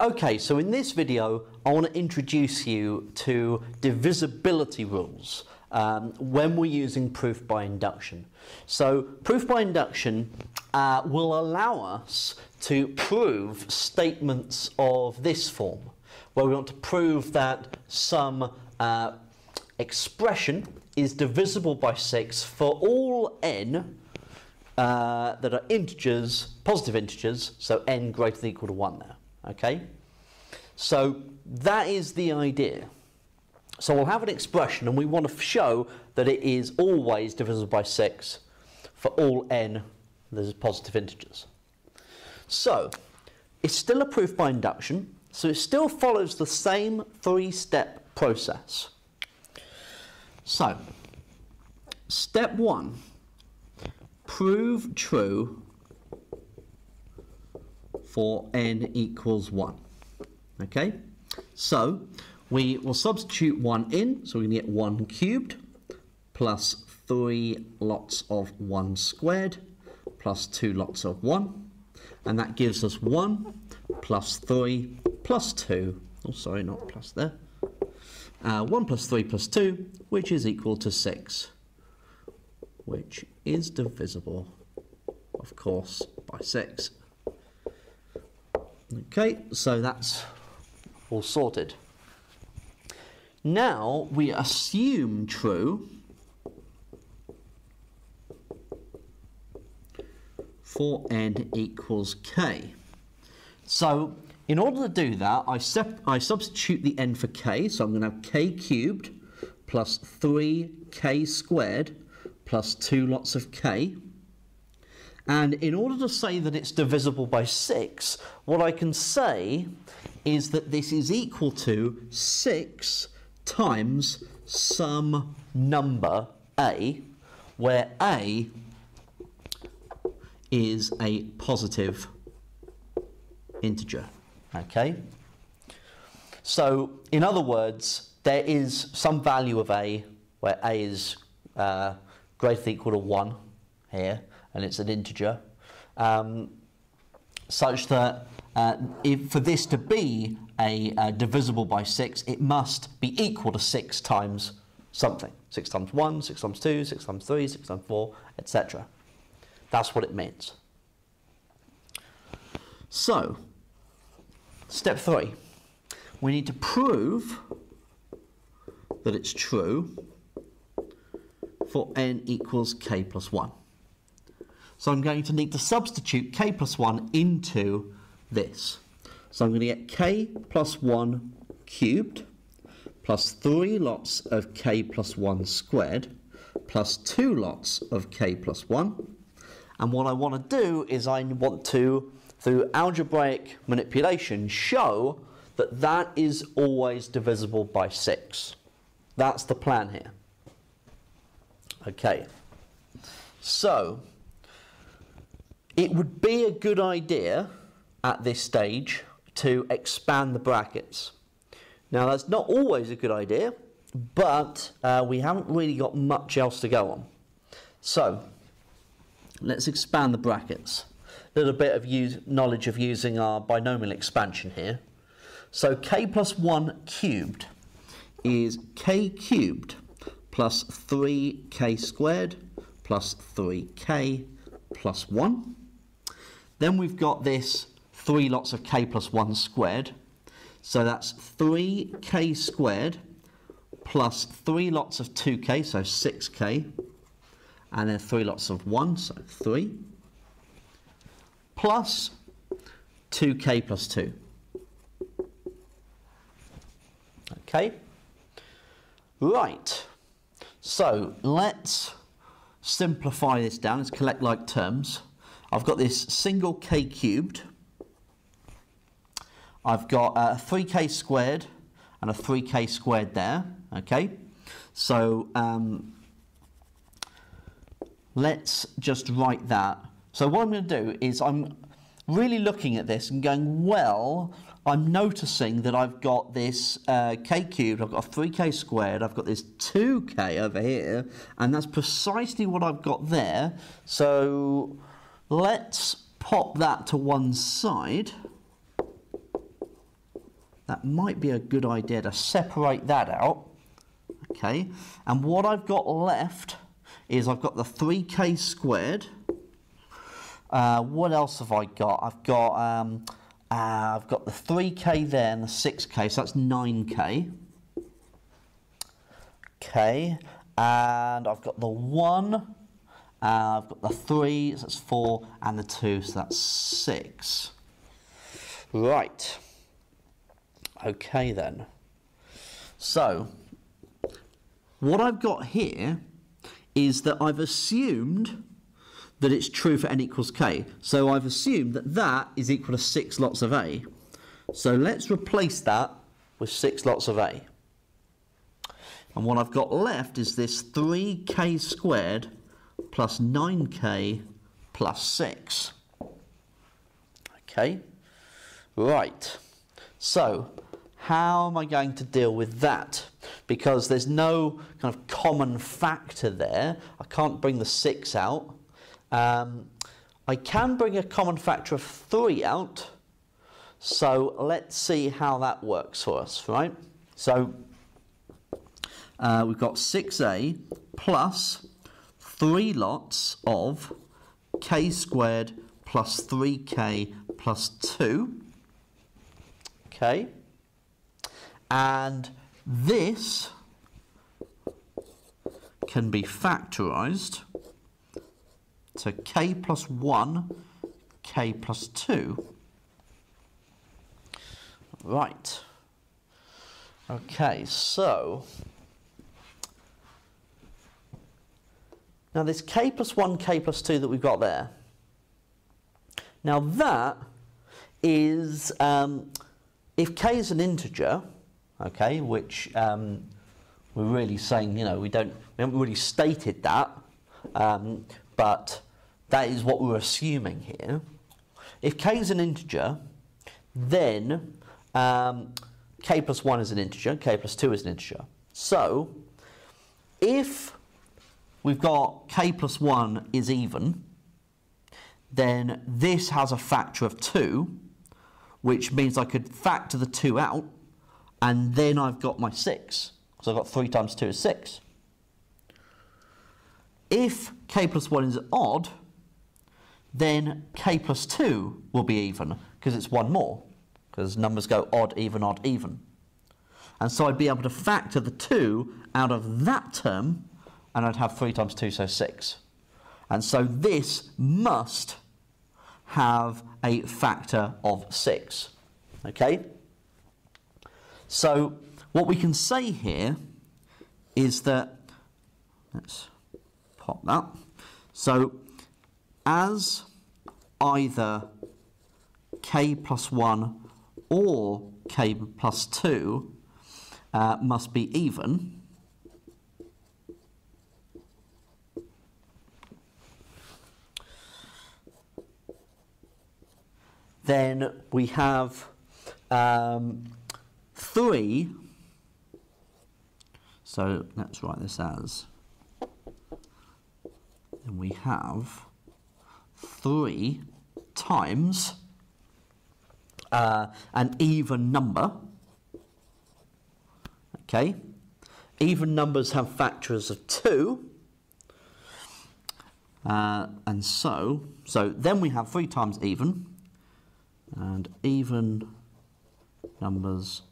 Okay, so in this video, I want to introduce you to divisibility rules um, when we're using proof by induction. So proof by induction uh, will allow us to prove statements of this form, where we want to prove that some uh, expression is divisible by 6 for all n uh, that are integers, positive integers, so n greater than equal to 1 there. Okay? So that is the idea. So we'll have an expression and we want to show that it is always divisible by 6 for all n that is positive integers. So it's still a proof by induction, so it still follows the same three-step process. So, step one, prove true for n equals 1. Okay, so we will substitute 1 in, so we can get 1 cubed plus 3 lots of 1 squared plus 2 lots of 1. And that gives us 1 plus 3 plus 2. Oh, sorry, not plus there. Uh, 1 plus 3 plus 2, which is equal to 6, which is divisible, of course, by 6. Okay, so that's all sorted. Now we assume true for n equals k. So in order to do that, I, I substitute the n for k, so I'm going to have k cubed plus 3k squared plus 2 lots of k. And in order to say that it's divisible by 6, what I can say is that this is equal to 6 times some number a, where a is a positive integer. Okay? So, in other words, there is some value of a where a is uh, greater than equal to 1 here, and it's an integer, um, such that uh, if, for this to be a uh, divisible by 6, it must be equal to 6 times something. 6 times 1, 6 times 2, 6 times 3, 6 times 4, etc. That's what it means. So, step 3. We need to prove that it's true for n equals k plus 1. So I'm going to need to substitute k plus 1 into this. So I'm going to get k plus 1 cubed plus 3 lots of k plus 1 squared plus 2 lots of k plus 1. And what I want to do is I want to, through algebraic manipulation, show that that is always divisible by 6. That's the plan here. Okay. So, it would be a good idea at this stage to expand the brackets. Now that's not always a good idea, but uh, we haven't really got much else to go on. So let's expand the brackets. A little bit of use, knowledge of using our binomial expansion here. So k plus 1 cubed is k cubed plus 3k squared plus 3k plus 1. Then we've got this 3 lots of k plus 1 squared. So that's 3k squared plus 3 lots of 2k, so 6k, and then 3 lots of 1, so 3, plus 2k plus 2. Okay? Right. So let's simplify this down. Let's collect like terms. I've got this single k cubed I've got a 3k squared and a 3k squared there, okay? So um, let's just write that. So what I'm going to do is I'm really looking at this and going, well, I'm noticing that I've got this uh, k cubed, I've got a 3k squared, I've got this 2k over here, and that's precisely what I've got there. So let's pop that to one side. that might be a good idea to separate that out. Okay, and what I've got left is I've got the 3k squared. Uh, what else have I got? I've got um, uh, I've got the 3k there and the 6k, so that's 9k. Okay, and I've got the 1, uh, I've got the 3, so that's 4, and the 2, so that's 6. Right. Okay then. So, what I've got here is that I've assumed that it's true for n equals k. So I've assumed that that is equal to 6 lots of A. So let's replace that with 6 lots of A. And what I've got left is this 3k squared plus 9k plus 6. Okay, right. So how am I going to deal with that? Because there's no kind of common factor there. I can't bring the 6 out. Um, I can bring a common factor of 3 out. So let's see how that works for us, right? So uh, we've got 6a plus 3 lots of k squared plus 3k plus 2. Okay. And this can be factorised to k plus 1, k plus 2. Right. Okay, so now this k plus 1, k plus 2 that we've got there. Now that is, um, if k is an integer, okay, which um, we're really saying, you know, we don't, we haven't really stated that, um, but that is what we're assuming here. If k is an integer, then um, k plus 1 is an integer, k plus 2 is an integer. So, if we've got k plus 1 is even, then this has a factor of 2, which means I could factor the 2 out, and then I've got my 6. So I've got 3 times 2 is 6. If k plus 1 is odd, then k plus 2 will be even, because it's one more, because numbers go odd, even, odd, even. And so I'd be able to factor the 2 out of that term, and I'd have 3 times 2, so 6. And so this must have a factor of 6. Okay? So what we can say here is that, let's pop that. So as either k plus 1 or k plus 2 uh, must be even, then we have um, 3, so let's write this as, then we have 3 times uh, an even number. Okay, even numbers have factors of 2. Uh, and so, so then we have 3 times even, and even numbers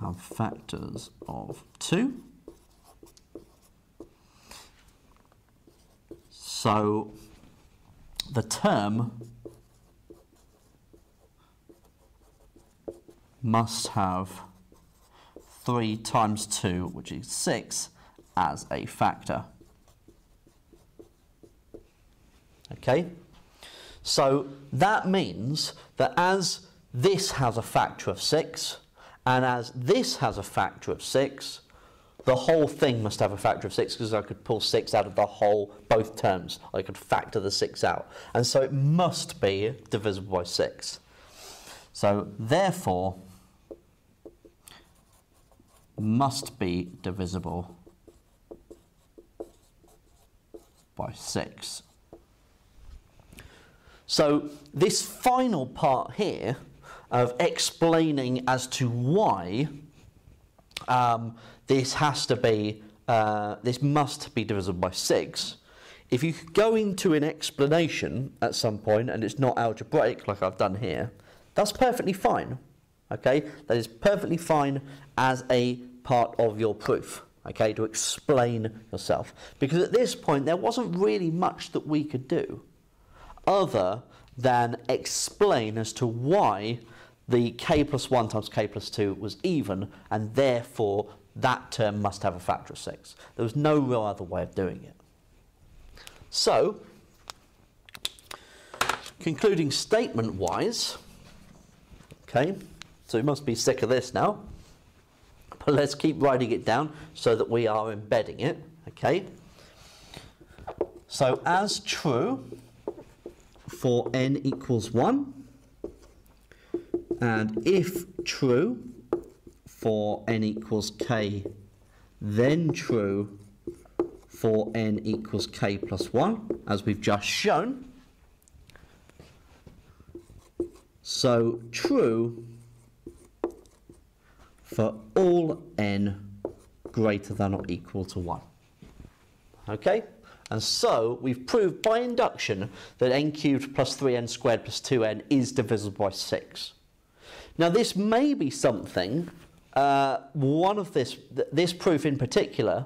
have factors of 2. So the term must have 3 times 2, which is 6, as a factor. Okay? So that means that as this has a factor of 6, and as this has a factor of 6, the whole thing must have a factor of 6 because I could pull 6 out of the whole, both terms. I could factor the 6 out. And so it must be divisible by 6. So therefore, must be divisible by 6. So this final part here of explaining as to why um, this has to be, uh, this must be divisible by 6. If you go into an explanation at some point and it's not algebraic like I've done here, that's perfectly fine. Okay, that is perfectly fine as a part of your proof. Okay, to explain yourself. Because at this point there wasn't really much that we could do other than explain as to why the k plus 1 times k plus 2 was even, and therefore that term must have a factor of 6. There was no real other way of doing it. So, concluding statement wise, okay, so we must be sick of this now, but let's keep writing it down so that we are embedding it, okay. So, as true for n equals 1, and if true for n equals k, then true for n equals k plus 1, as we've just shown. So true for all n greater than or equal to 1. Okay? And so we've proved by induction that n cubed plus 3n squared plus 2n is divisible by 6. Now this may be something, uh, one of this, th this proof in particular,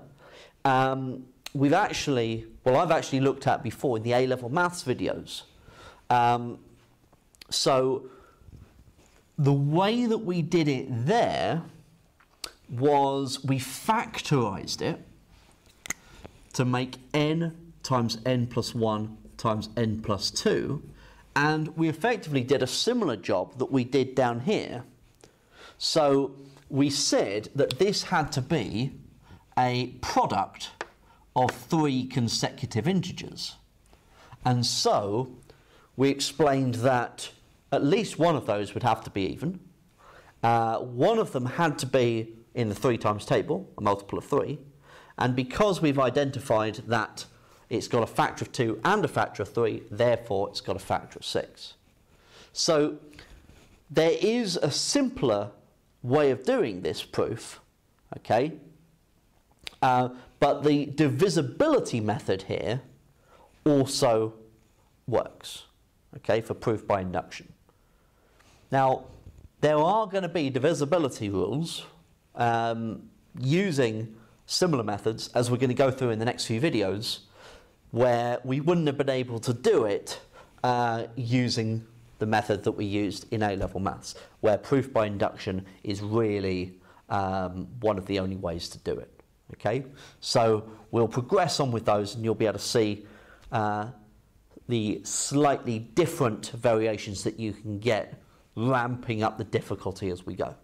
um, we've actually, well I've actually looked at before in the A-level maths videos. Um, so the way that we did it there was we factorized it to make n times n plus 1 times n plus 2 and we effectively did a similar job that we did down here. So we said that this had to be a product of three consecutive integers. And so we explained that at least one of those would have to be even. Uh, one of them had to be in the 3 times table, a multiple of 3. And because we've identified that it's got a factor of 2 and a factor of 3, therefore it's got a factor of 6. So there is a simpler way of doing this proof, okay? Uh, but the divisibility method here also works, okay, for proof by induction. Now, there are going to be divisibility rules um, using similar methods, as we're going to go through in the next few videos, where we wouldn't have been able to do it uh, using the method that we used in A-level maths, where proof by induction is really um, one of the only ways to do it. Okay, so we'll progress on with those, and you'll be able to see uh, the slightly different variations that you can get, ramping up the difficulty as we go.